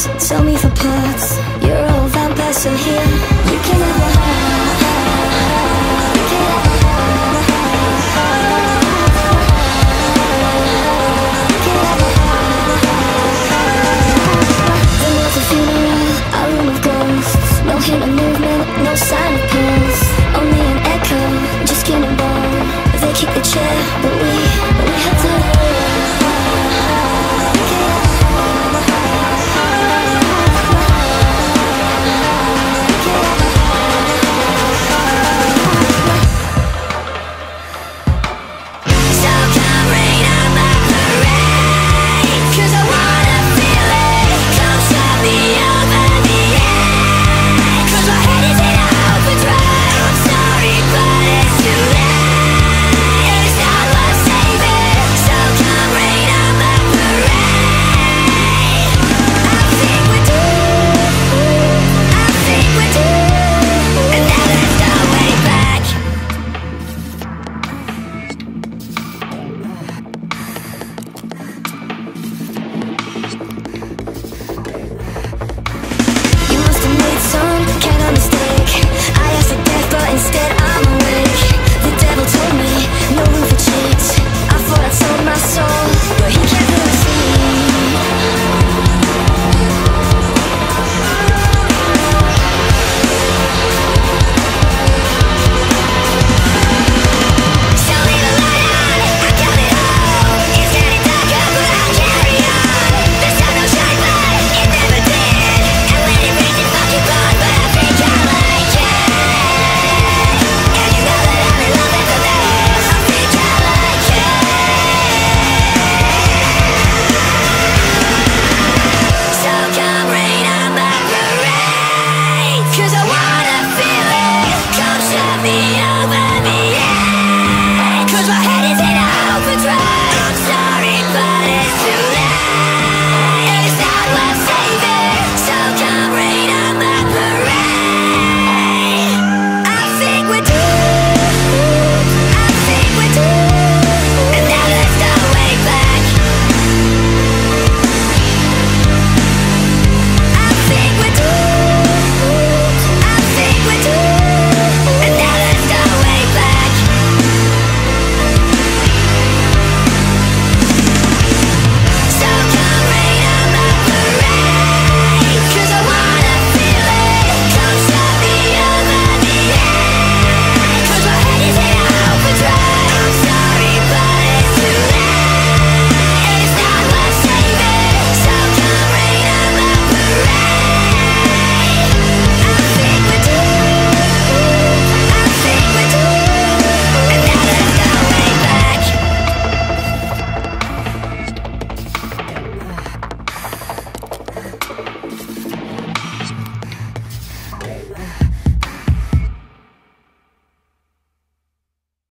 Tell me